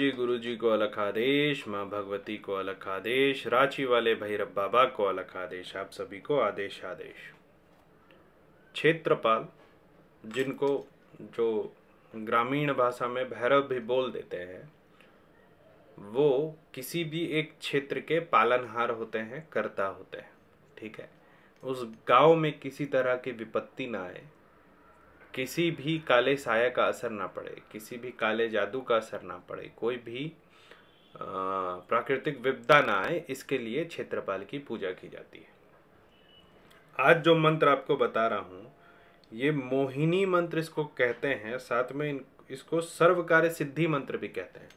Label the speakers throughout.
Speaker 1: जी गुरु जी को अलग आदेश माँ भगवती को अलग आदेश रांची वाले भैरव बाबा को अलग आदेश आप सभी को आदेश आदेश। क्षेत्रपाल, जिनको जो ग्रामीण भाषा में भैरव भी बोल देते हैं, वो किसी भी एक क्षेत्र के पालनहार होते हैं, कर्ता होते हैं, ठीक है? उस गाँव में किसी तरह की विपत्ति ना आए। किसी भी काले साया का असर ना पड़े, किसी भी काले जादू का असर ना पड़े, कोई भी प्राकृतिक विपदा ना आए, इसके लिए क्षेत्रपाल की पूजा की जाती है। आज जो मंत्र आपको बता रहा हूँ, ये मोहिनी मंत्र इसको कहते हैं, साथ में इसको सर्व कार्य सिद्धि मंत्र भी कहते हैं।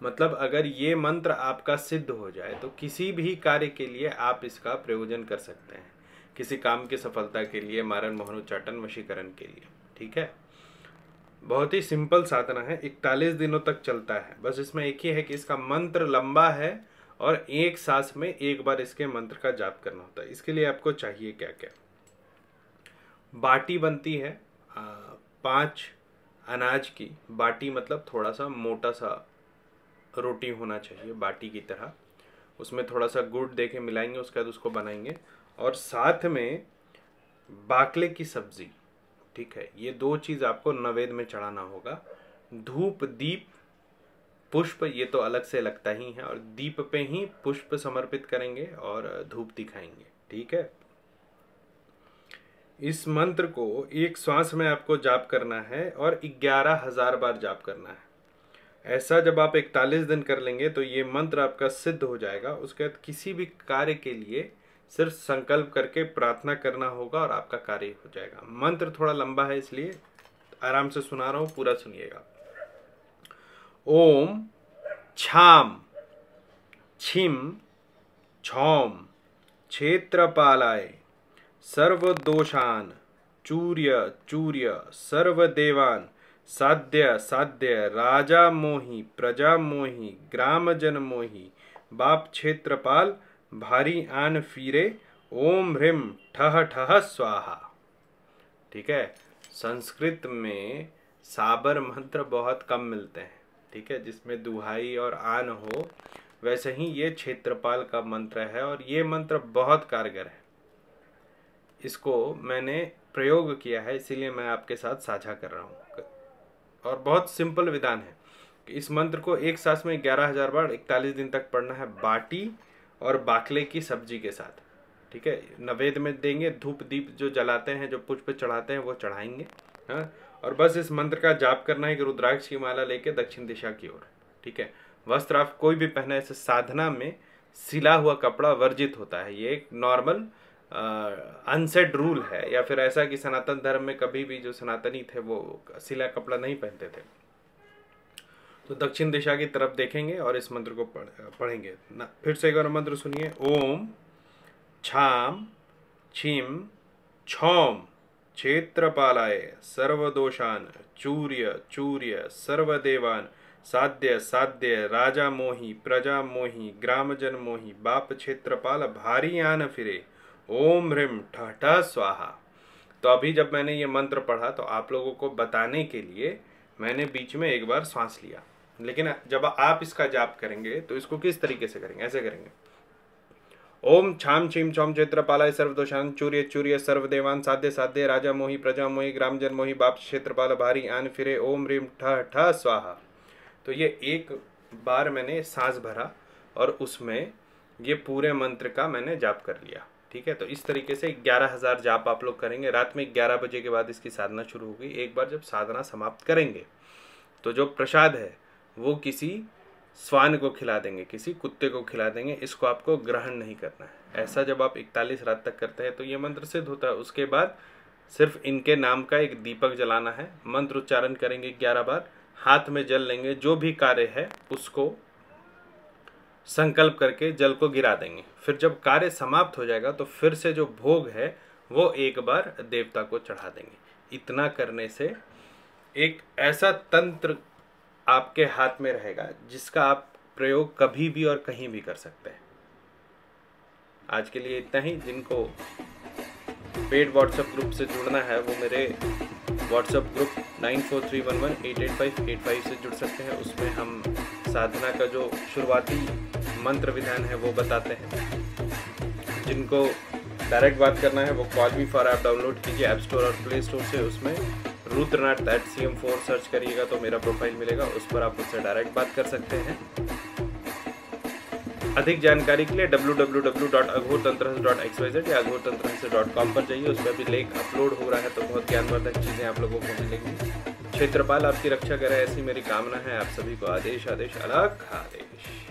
Speaker 1: मतलब अगर ये मंत्र आपका सिद्ध हो जाए तो किसी भी कार्य के लिए आप इसका प्रयोजन कर सकते हैं। किसी काम की सफलता के लिए, मारन, मोहन, उच्चाटन, वशीकरण के लिए। ठीक है? बहुत ही सिंपल साधना है। इकतालीस दिनों तक चलता है। बस इसमें एक ही है कि इसका मंत्र लंबा है और एक सांस में एक बार इसके मंत्र का जाप करना होता है। इसके लिए आपको चाहिए क्या क्या बाटी बनती है पाँच अनाज की। बाटी मतलब थोड़ा सा मोटा सा रोटी होना चाहिए, बाटी की तरह। उसमें थोड़ा सा गुड़ दे के मिलाएँगे, उसके बाद उसको बनाएँगे। और साथ में बाकले की सब्ज़ी। ठीक है, ये दो चीज़ आपको नवेद में चढ़ाना होगा। धूप, दीप, पुष्प, ये तो अलग से लगता ही है और दीप पे ही पुष्प समर्पित करेंगे और धूप दिखाएँगे, ठीक है? इस मंत्र को एक श्वास में आपको जाप करना है और ग्यारह हज़ार बार जाप करना है। ऐसा जब आप इकतालीस दिन कर लेंगे तो ये मंत्र आपका सिद्ध हो जाएगा। उसके बाद किसी भी कार्य के लिए सिर्फ़ संकल्प करके प्रार्थना करना होगा और आपका कार्य हो जाएगा। मंत्र थोड़ा लंबा है इसलिए आराम से सुना रहा हूँ, पूरा सुनिएगा। ओम छाम, छिम, छौम, क्षेत्रपालाय, सर्वदोषान, चूर्य चूर्य, सर्वदेवान, साध्य साध्य, राजा मोही, प्रजा मोहि ग्राम जन मोही, बाप क्षेत्रपाल भारी आन फिरे, ओम ह्रीम ठह ठह स्वाहा। ठीक है? संस्कृत में साबर मंत्र बहुत कम मिलते हैं, ठीक है? जिसमें दुहाई और आन हो, वैसे ही ये क्षेत्रपाल का मंत्र है और ये मंत्र बहुत कारगर है। इसको मैंने प्रयोग किया है, इसीलिए मैं आपके साथ साझा कर रहा हूँ। और बहुत सिंपल विधान है इस मंत्र को एक सांस में ग्यारह हज़ार बार इकतालीस दिन तक पढ़ना है। बाटी और बाकले की सब्ज़ी के साथ, ठीक है? नवेद में देंगे, धूप दीप जो जलाते हैं, जो पुष्प चढ़ाते हैं, वो चढ़ाएँगे हाँ? और बस इस मंत्र का जाप करना है कि रुद्राक्ष की माला लेके दक्षिण दिशा की ओर, ठीक है? वस्त्र आप कोई भी पहना, ऐसे साधना में सिला हुआ कपड़ा वर्जित होता है। ये एक नॉर्मल अनसेड रूल है, या फिर ऐसा कि सनातन धर्म में कभी भी जो सनातनी थे, वो सिला कपड़ा नहीं पहनते थे। तो दक्षिण दिशा की तरफ़ देखेंगे और इस मंत्र को पढ़, पढ़ेंगे। ना फिर से एक और मंत्र सुनिए। ओम छाम छिम छौम क्षेत्रपालाय सर्वदोषान चूर्य चूर्य सर्वदेवान साध्य साध्य राजा मोही प्रजा मोही ग्राम जन मोही बाप क्षेत्रपाल भारी आन फिरे ओम ह्रीम ठह स्वाहा। तो अभी जब मैंने ये मंत्र पढ़ा तो आप लोगों को बताने के लिए मैंने बीच में एक बार सांस लिया। लेकिन जब आप इसका जाप करेंगे तो इसको किस तरीके से करेंगे? ऐसे करेंगे। ओम छाम छीम चौम क्षेत्रपालाय सर्वदोषान चूर्य चूर्य सर्वदेवान साध्य साध्य राजा मोही प्रजा मोही ग्राम जन मोही बाप क्षेत्रपाल भारी आन फिरे ओम रीम ठह ठह स्वाहा। तो ये एक बार मैंने सांस भरा और उसमें ये पूरे मंत्र का मैंने जाप कर लिया, ठीक है? तो इस तरीके से ग्यारह हज़ार जाप आप लोग करेंगे। रात में ग्यारह बजे के बाद इसकी साधना शुरू होगी। एक बार जब साधना समाप्त करेंगे तो जो प्रसाद है वो किसी स्वान को खिला देंगे, किसी कुत्ते को खिला देंगे, इसको आपको ग्रहण नहीं करना है। ऐसा जब आप इकतालीस रात तक करते हैं तो ये मंत्र सिद्ध होता है। उसके बाद सिर्फ़ इनके नाम का एक दीपक जलाना है। मंत्र उच्चारण करेंगे ग्यारह बार। हाथ में जल लेंगे, जो भी कार्य है, उसको संकल्प करके जल को गिरा देंगे। फिर जब कार्य समाप्त हो जाएगा तो फिर से जो भोग है, वो एक बार देवता को चढ़ा देंगे। इतना करने से एक ऐसा तंत्र आपके हाथ में रहेगा, जिसका आप प्रयोग कभी भी और कहीं भी कर सकते हैं। आज के लिए इतना ही। जिनको पेड व्हाट्सएप ग्रुप से जुड़ना है, वो मेरे WhatsApp group nine four three one one eight eight five eight five से जुड़ सकते हैं। उसमें हम साधना का जो शुरुआती मंत्र विधान है, वो बताते हैं। जिनको डायरेक्ट बात करना है, वो कॉल भी फॉर ऐप डाउनलोड कीजिए ऐप स्टोर और प्ले स्टोर से, उसमें Rudranath that C M four search करिएगा तो मेरा प्रोफ़ाइल मिलेगा, उस पर आप मुझसे डायरेक्ट बात कर सकते हैं। अधिक जानकारी के लिए W W W dot Aghor Tantra dot X Y Z या अघोर तंत्र डॉट कॉम पर जाइए, उस पर भी लेख अपलोड हो रहा है तो बहुत ज्ञानवर्धक चीज़ें आप लोगों को मिलेंगी। क्षेत्रपाल, आपकी रक्षा करे, ऐसी मेरी कामना है, आप सभी को आदेश आदेश, अलग आदेश।